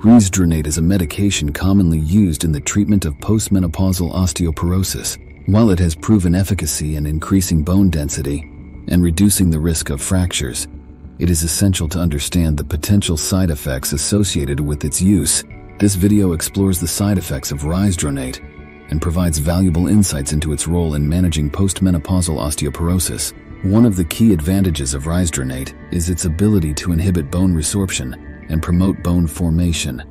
Risedronate is a medication commonly used in the treatment of postmenopausal osteoporosis. While it has proven efficacy in increasing bone density and reducing the risk of fractures, it is essential to understand the potential side effects associated with its use. This video explores the side effects of risedronate and provides valuable insights into its role in managing postmenopausal osteoporosis. One of the key advantages of risedronate is its ability to inhibit bone resorption and promote bone formation,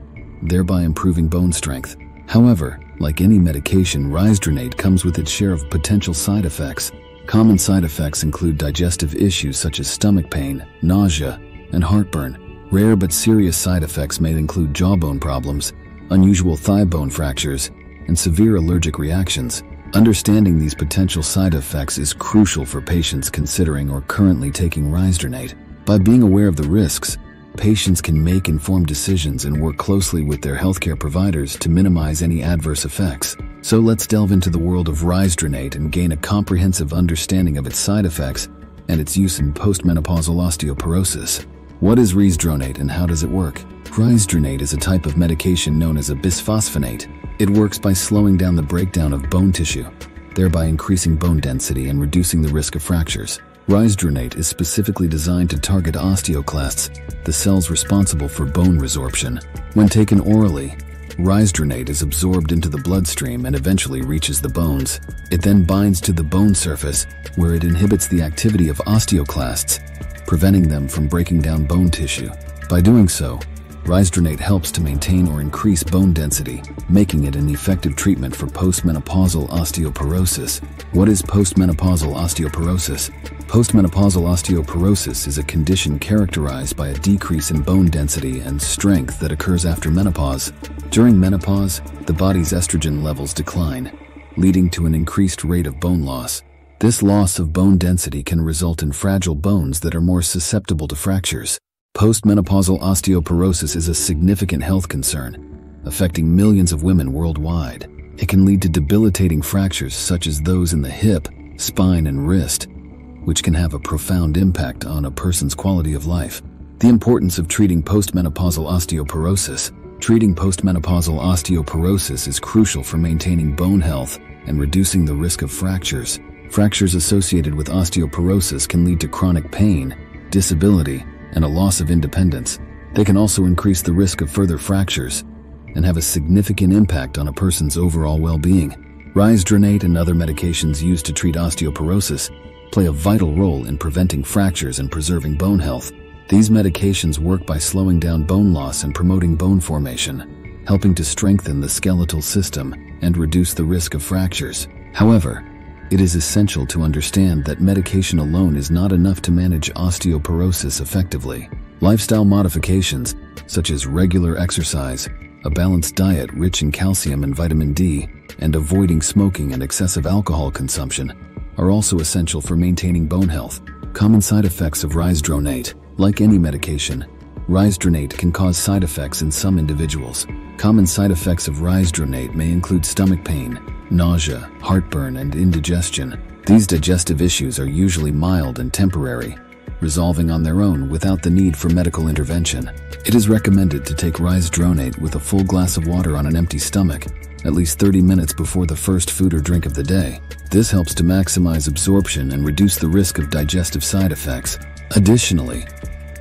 thereby improving bone strength. However, like any medication, risedronate comes with its share of potential side effects. Common side effects include digestive issues such as stomach pain, nausea, and heartburn. Rare but serious side effects may include jawbone problems, unusual thigh bone fractures, and severe allergic reactions. Understanding these potential side effects is crucial for patients considering or currently taking risedronate. By being aware of the risks, patients can make informed decisions and work closely with their healthcare providers to minimize any adverse effects. So let's delve into the world of risedronate and gain a comprehensive understanding of its side effects and its use in postmenopausal osteoporosis. What is risedronate and how does it work? Risedronate is a type of medication known as a bisphosphonate. It works by slowing down the breakdown of bone tissue, thereby increasing bone density and reducing the risk of fractures. Risedronate is specifically designed to target osteoclasts, the cells responsible for bone resorption. When taken orally, risedronate is absorbed into the bloodstream and eventually reaches the bones. It then binds to the bone surface, where it inhibits the activity of osteoclasts, preventing them from breaking down bone tissue. By doing so, Risedronate helps to maintain or increase bone density, making it an effective treatment for postmenopausal osteoporosis. What is postmenopausal osteoporosis? Postmenopausal osteoporosis is a condition characterized by a decrease in bone density and strength that occurs after menopause. During menopause, the body's estrogen levels decline, leading to an increased rate of bone loss. This loss of bone density can result in fragile bones that are more susceptible to fractures. Postmenopausal osteoporosis is a significant health concern, affecting millions of women worldwide. It can lead to debilitating fractures such as those in the hip, spine, and wrist, which can have a profound impact on a person's quality of life. The importance of treating postmenopausal osteoporosis. Treating postmenopausal osteoporosis is crucial for maintaining bone health and reducing the risk of fractures. Fractures associated with osteoporosis can lead to chronic pain, disability, and a loss of independence. They can also increase the risk of further fractures and have a significant impact on a person's overall well-being. Risedronate and other medications used to treat osteoporosis play a vital role in preventing fractures and preserving bone health. These medications work by slowing down bone loss and promoting bone formation, helping to strengthen the skeletal system and reduce the risk of fractures. However, it is essential to understand that medication alone is not enough to manage osteoporosis effectively. Lifestyle modifications, such as regular exercise, a balanced diet rich in calcium and vitamin D, and avoiding smoking and excessive alcohol consumption, are also essential for maintaining bone health. Common side effects of risedronate. Like any medication, risedronate can cause side effects in some individuals. Common side effects of risedronate may include stomach pain, nausea, heartburn, and indigestion. These digestive issues are usually mild and temporary, resolving on their own without the need for medical intervention. It is recommended to take risedronate with a full glass of water on an empty stomach, at least 30 minutes before the first food or drink of the day. This helps to maximize absorption and reduce the risk of digestive side effects. Additionally,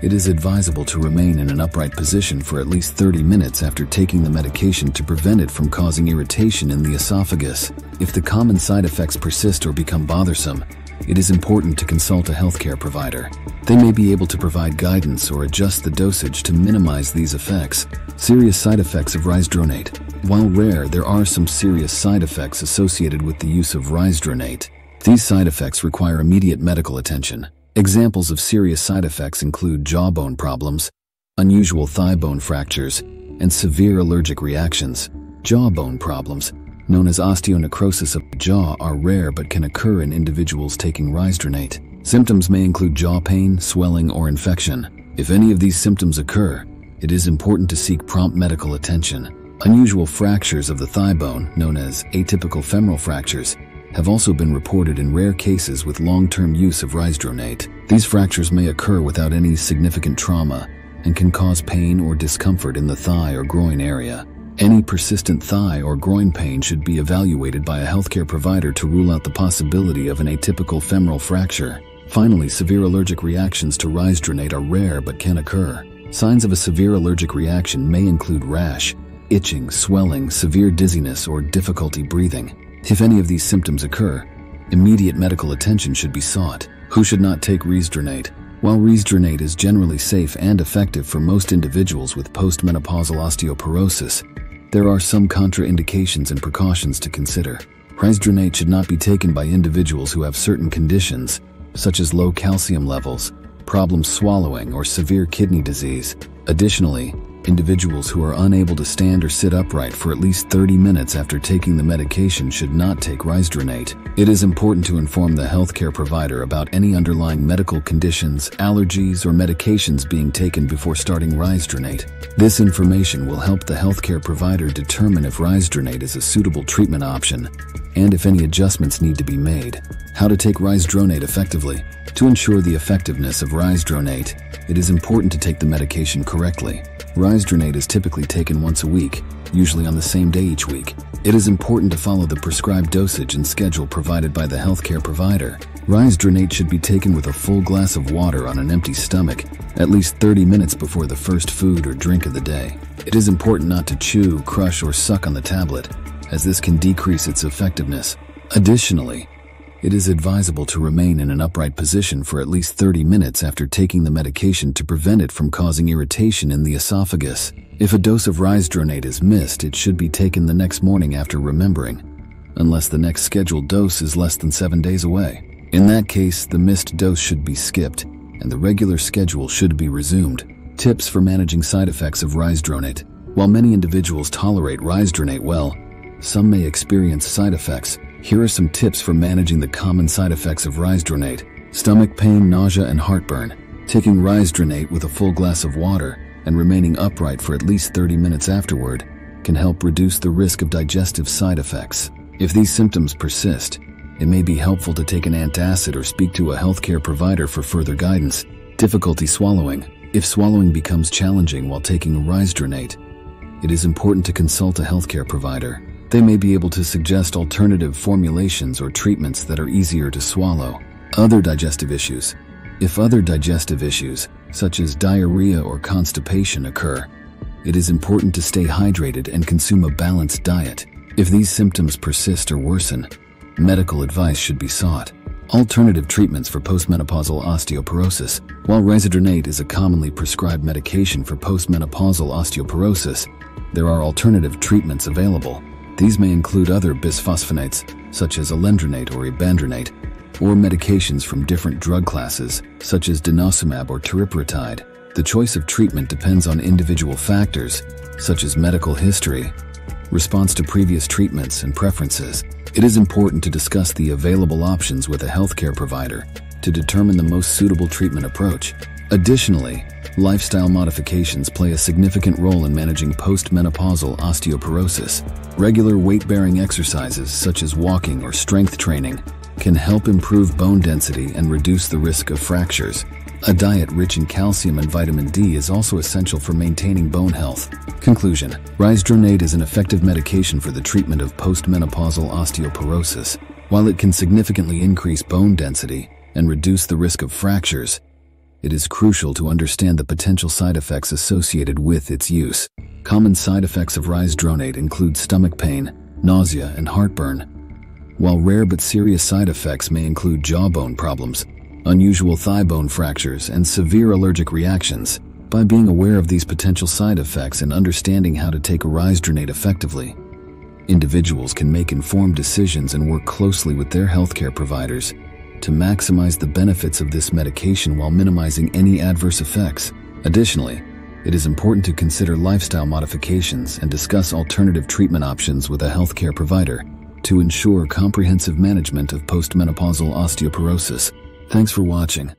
it is advisable to remain in an upright position for at least 30 minutes after taking the medication to prevent it from causing irritation in the esophagus. If the common side effects persist or become bothersome, it is important to consult a healthcare provider. They may be able to provide guidance or adjust the dosage to minimize these effects. Serious side effects of risedronate. While rare, there are some serious side effects associated with the use of risedronate. These side effects require immediate medical attention. Examples of serious side effects include jawbone problems, unusual thigh bone fractures, and severe allergic reactions. Jawbone problems, known as osteonecrosis of the jaw, are rare but can occur in individuals taking risedronate. Symptoms may include jaw pain, swelling, or infection. If any of these symptoms occur, it is important to seek prompt medical attention. Unusual fractures of the thigh bone, known as atypical femoral fractures, have also been reported in rare cases with long-term use of risedronate. These fractures may occur without any significant trauma, and can cause pain or discomfort in the thigh or groin area. Any persistent thigh or groin pain should be evaluated by a healthcare provider to rule out the possibility of an atypical femoral fracture. Finally, severe allergic reactions to risedronate are rare but can occur. Signs of a severe allergic reaction may include rash, itching, swelling, severe dizziness, or difficulty breathing. If any of these symptoms occur, immediate medical attention should be sought. Who should not take risedronate? While risedronate is generally safe and effective for most individuals with postmenopausal osteoporosis, there are some contraindications and precautions to consider. Risedronate should not be taken by individuals who have certain conditions, such as low calcium levels, problems swallowing, or severe kidney disease. Additionally, Individuals who are unable to stand or sit upright for at least 30 minutes after taking the medication should not take risedronate. It is important to inform the healthcare provider about any underlying medical conditions, allergies, or medications being taken before starting risedronate. This information will help the healthcare provider determine if risedronate is a suitable treatment option and if any adjustments need to be made. How to take risedronate effectively. To ensure the effectiveness of risedronate, it is important to take the medication correctly. Risedronate is typically taken once a week, usually on the same day each week. It is important to follow the prescribed dosage and schedule provided by the healthcare provider. Risedronate should be taken with a full glass of water on an empty stomach, at least 30 minutes before the first food or drink of the day. It is important not to chew, crush, or suck on the tablet, as this can decrease its effectiveness. Additionally, it is advisable to remain in an upright position for at least 30 minutes after taking the medication to prevent it from causing irritation in the esophagus. If a dose of risedronate is missed, it should be taken the next morning after remembering, unless the next scheduled dose is less than seven days away. In that case, the missed dose should be skipped, and the regular schedule should be resumed. Tips for managing side effects of risedronate. While many individuals tolerate risedronate well, some may experience side effects, here are some tips for managing the common side effects of risedronate. Stomach pain, nausea, and heartburn. Taking risedronate with a full glass of water and remaining upright for at least 30 minutes afterward can help reduce the risk of digestive side effects. If these symptoms persist, it may be helpful to take an antacid or speak to a healthcare provider for further guidance. Difficulty swallowing. If swallowing becomes challenging while taking risedronate, it is important to consult a healthcare provider. They may be able to suggest alternative formulations or treatments that are easier to swallow. Other digestive issues. If other digestive issues, such as diarrhea or constipation, occur, it is important to stay hydrated and consume a balanced diet. If these symptoms persist or worsen, medical advice should be sought. Alternative treatments for postmenopausal osteoporosis. While risedronate is a commonly prescribed medication for postmenopausal osteoporosis, there are alternative treatments available. These may include other bisphosphonates, such as alendronate or ibandronate, or medications from different drug classes, such as denosumab or teriparatide. The choice of treatment depends on individual factors, such as medical history, response to previous treatments, and preferences. It is important to discuss the available options with a healthcare provider to determine the most suitable treatment approach. Additionally, Lifestyle modifications play a significant role in managing postmenopausal osteoporosis. Regular weight-bearing exercises such as walking or strength training can help improve bone density and reduce the risk of fractures. A diet rich in calcium and vitamin D is also essential for maintaining bone health. Conclusion Risedronate is an effective medication for the treatment of postmenopausal osteoporosis. While it can significantly increase bone density and reduce the risk of fractures, it is crucial to understand the potential side effects associated with its use. Common side effects of risedronate include stomach pain, nausea, and heartburn, while rare but serious side effects may include jawbone problems, unusual thigh bone fractures, and severe allergic reactions. By being aware of these potential side effects and understanding how to take risedronate effectively, individuals can make informed decisions and work closely with their healthcare providers to maximize the benefits of this medication while minimizing any adverse effects. Additionally, it is important to consider lifestyle modifications and discuss alternative treatment options with a healthcare provider to ensure comprehensive management of postmenopausal osteoporosis. Thanks for watching.